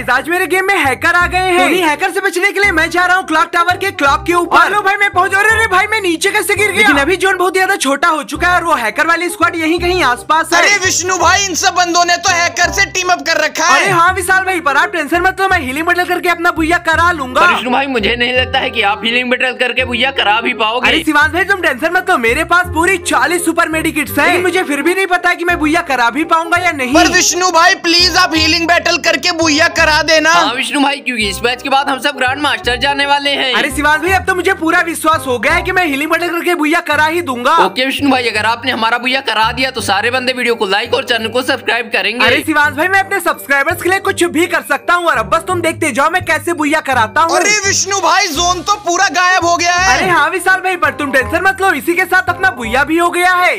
Guys आज मेरे game में हैकर आ गए हैं। तो हैकर से बचने के लिए मैं जा रहा हूँ क्लॉक टावर के क्लॉक के ऊपर। भाई मैं पहुँच अरे भाई मैं नीचे कैसे गिर गया? लेकिन अभी जोन बहुत ज़्यादा छोटा हो चुका है और वो हैकर वाली स्क्वाड यहीं कहीं आस पास अरे विष्णु भाई इन सब बंदों ने तो हैकर से टीम अप कर रखा है। अरे हाँ विशाल भाई पर आप टेंशन मत लो मैं हीलिंग बटल करके अपना बुया करा लूँगा। विष्णु भाई मुझे नहीं लगता है की आप हीलिंग बटल करके बुया करा भी पाओगे। अरे शिवान भाई तुम टेंशन मत लो मेरे पास पूरी चालीस सुपर मेडिकिट्स है। मुझे फिर भी नहीं पता की मैं बुया करा भी पाऊँगा या नहीं। विष्णु भाई प्लीज़ आप हीलिंग बैटल करके बुया करा देना। हाँ विष्णु भाई क्योंकि इस मैच के बाद हम सब ग्रैंड मास्टर जाने वाले हैं। अरे शिवान भाई अब तो मुझे पूरा विश्वास हो गया है कि मैं हिली बटल करके बुया करा ही दूँगा। ओके विष्णु भाई अगर आपने हमारा बुया करा दिया तो सारे बंदे वीडियो को लाइक और चैनल को सब्सक्राइब करेंगे। अरे शिवान भाई मैं अपने सब्सक्राइबर्स के लिए कुछ भी कर सकता हूँ और अब बस तुम देखते जाओ मैं कैसे बुया कराता हूँ। अरे विष्णु भाई जोन तो पूरा गायब हो गया है। अरे हाँ विशाल भाई पर तुम टेंशन मत लो इसी के साथ अपना बुया भी हो गया है।